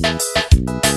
Thank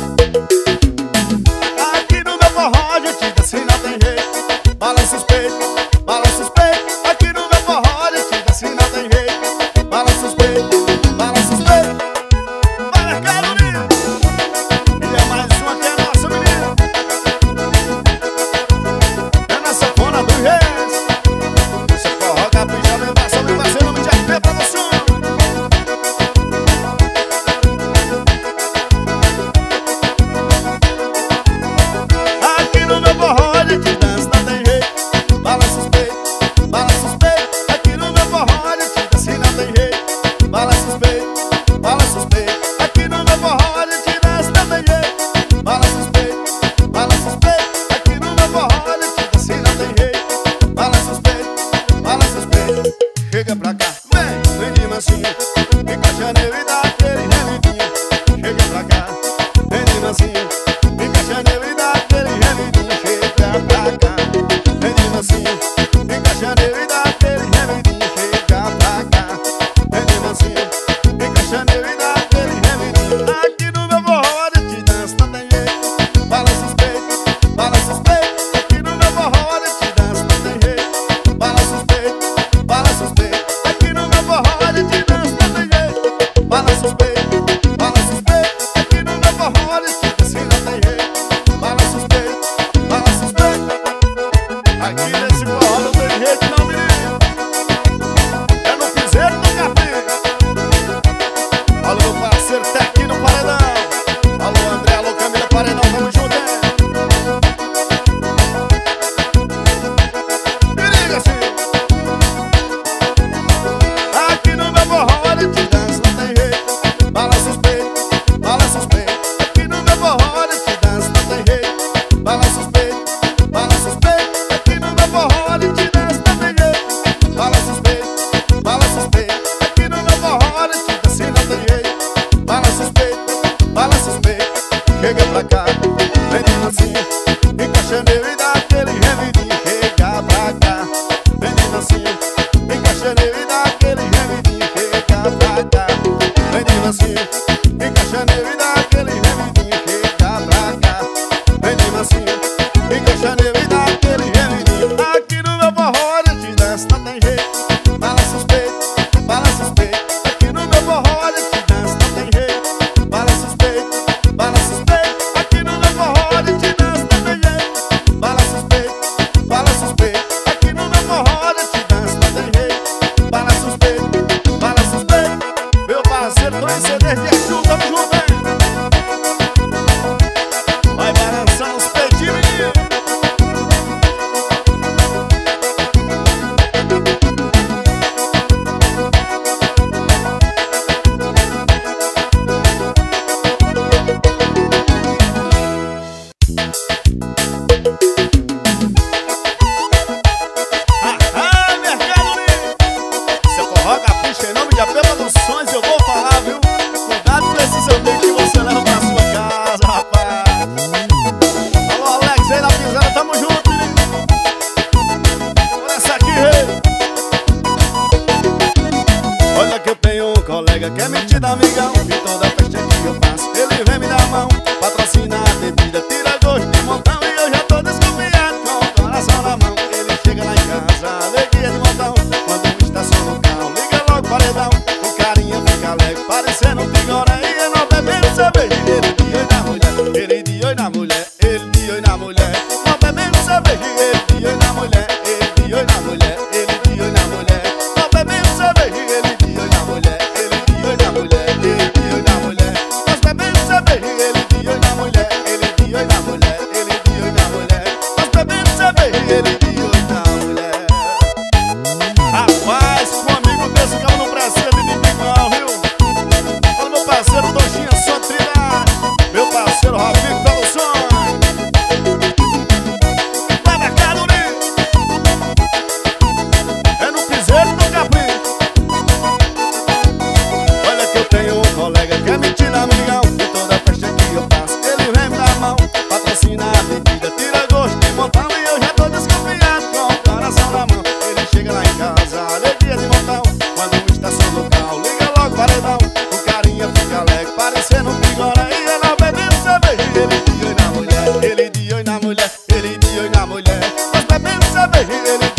de oi na mulher, ele de oi na mulher. Mas também você ele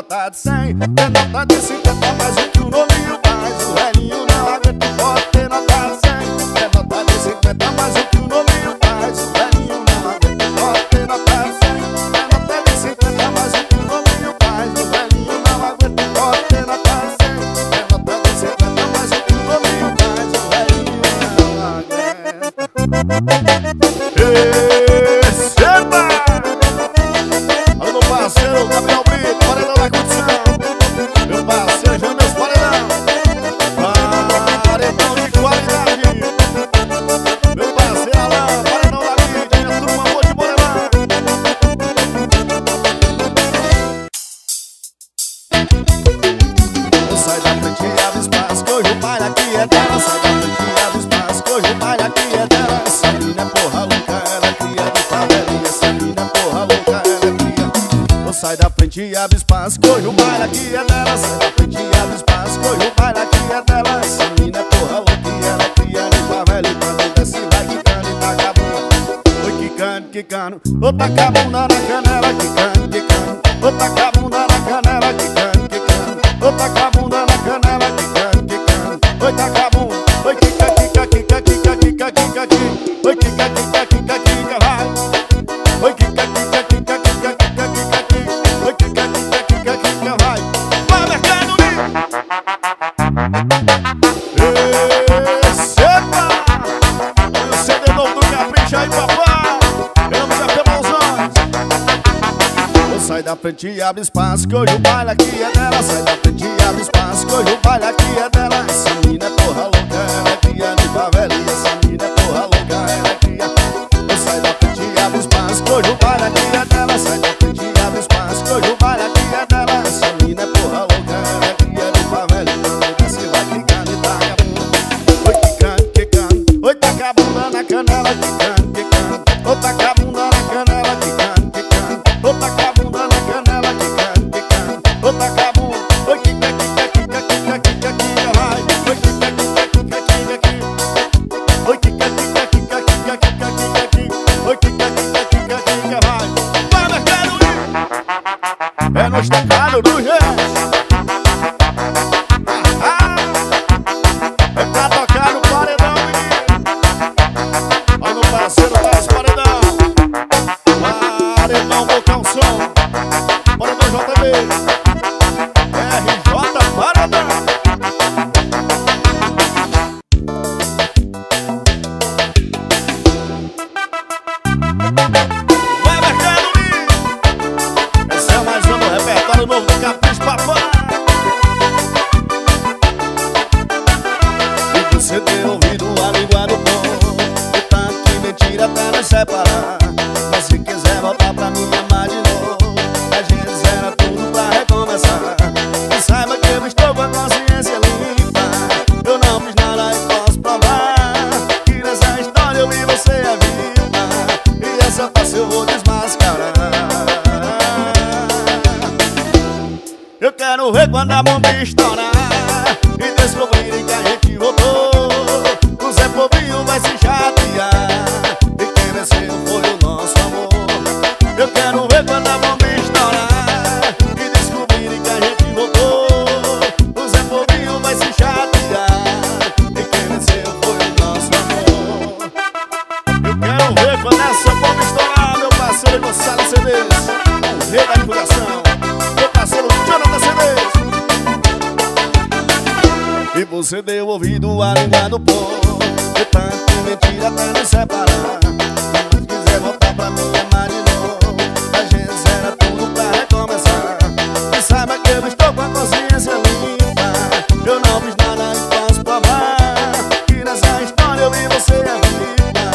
nota de 100, é nota de 50. quicando, vou tacar a bunda na canela quicando, quicando, vou tacar a bunda na canela quicando, quicando, vou tacar da frente abre espaço Que hoje o baile aqui é dela. Sai da frente abre espaço Que hoje o baile aqui é dela. Essa menina é porra louca Ela é cria de favelinha Mas tá caro do jeito do De tanto mentira até nos separar. Se quiser voltar pra mim é de A gente era tudo pra recomeçar. E saiba que eu estou com a consciência limpa Eu não fiz nada e posso provar. Que nessa história eu e você é vida.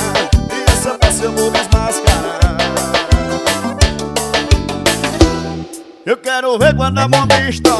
E essa peça eu vou desmascarar. Eu quero ver quando a mão está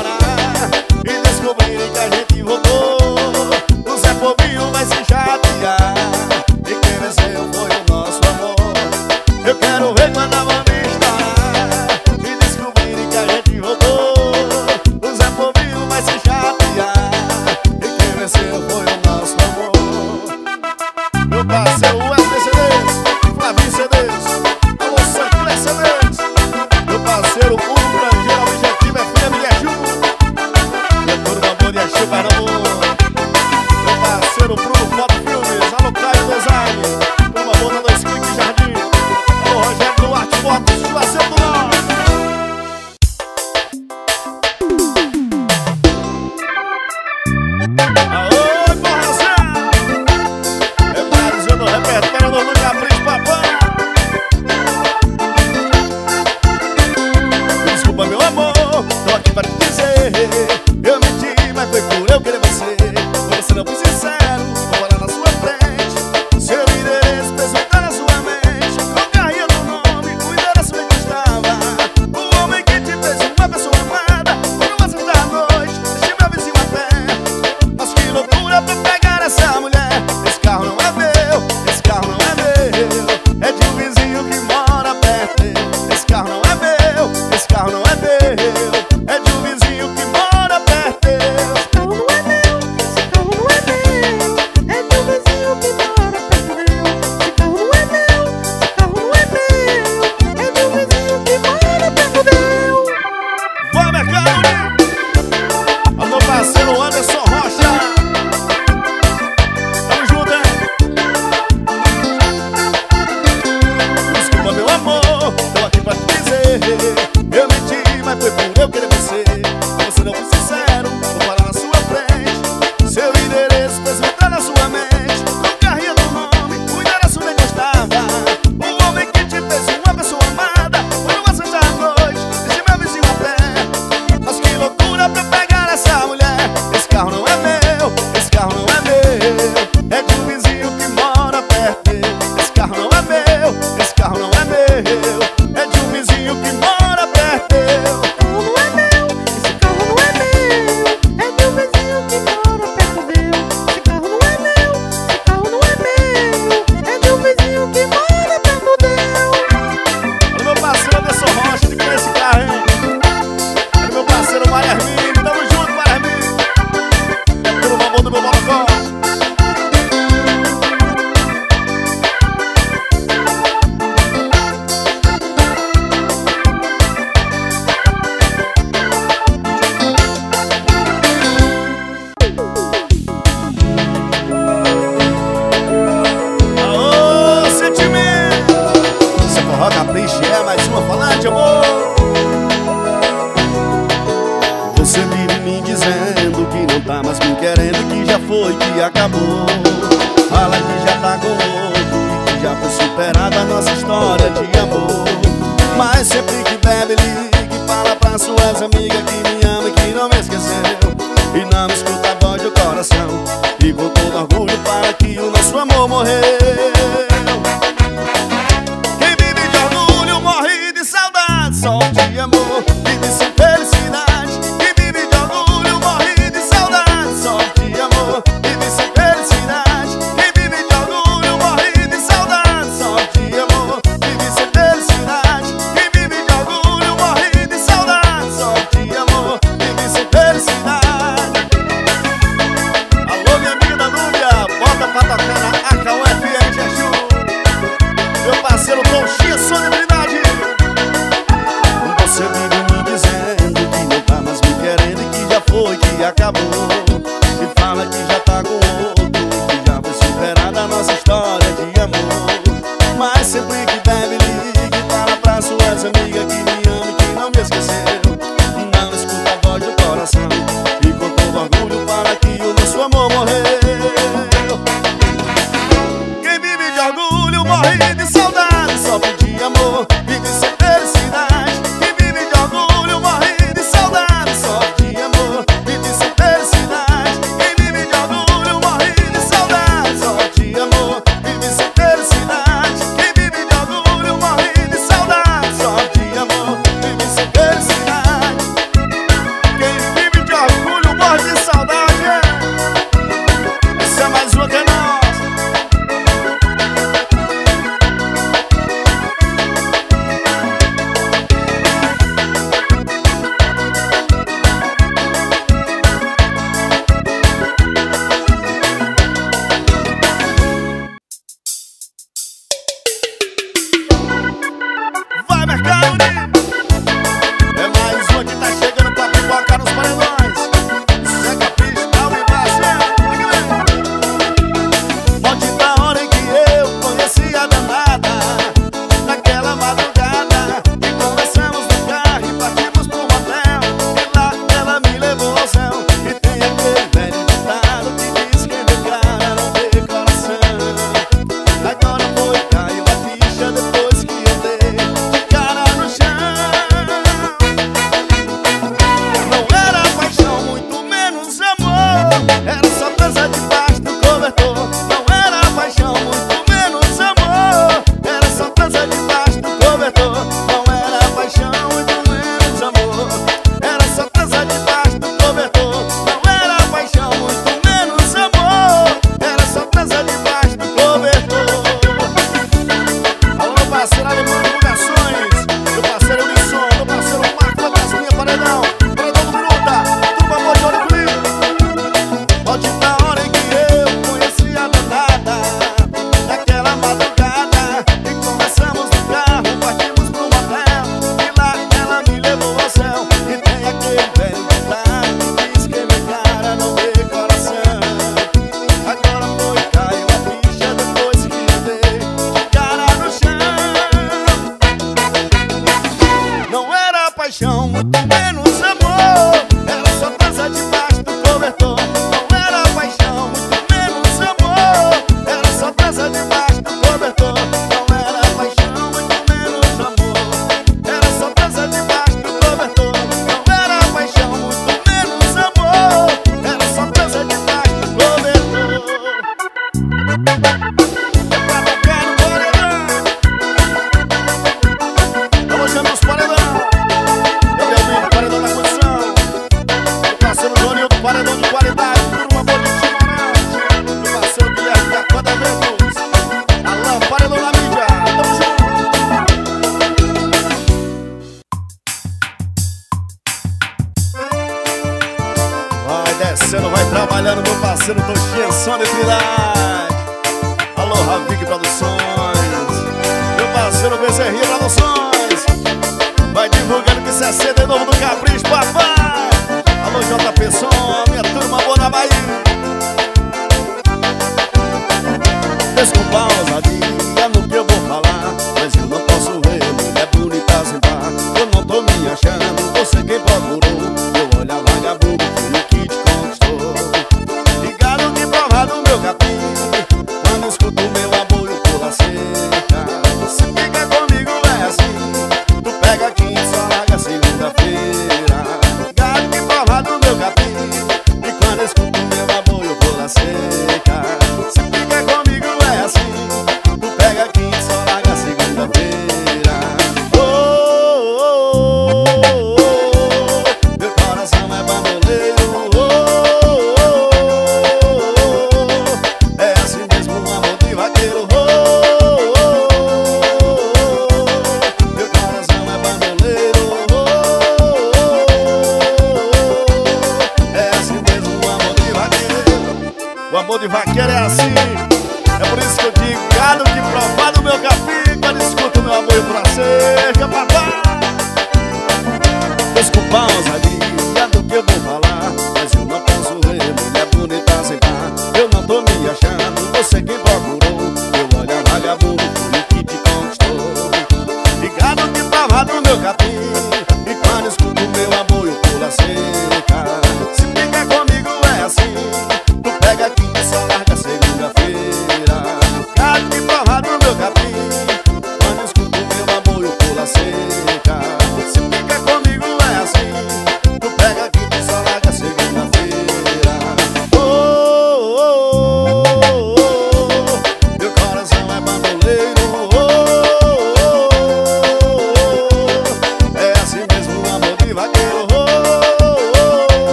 Desculpa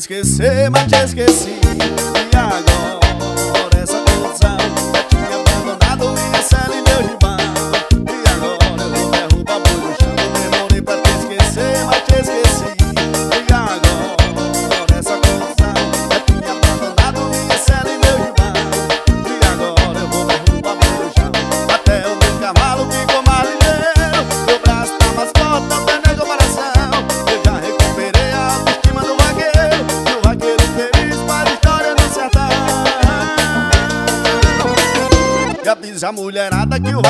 esquecer, mulherada que o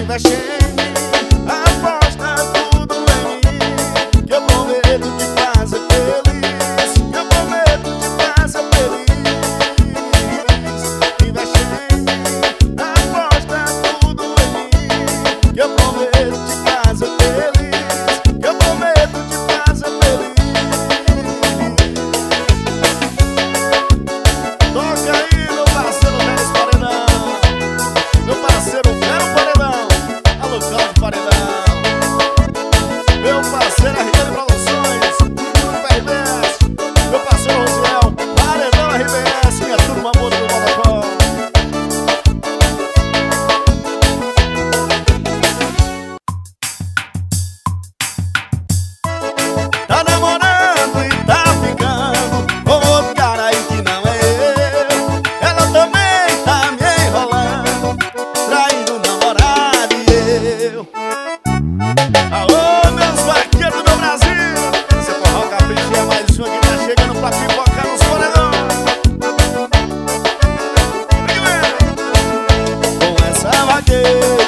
Investe em yeah.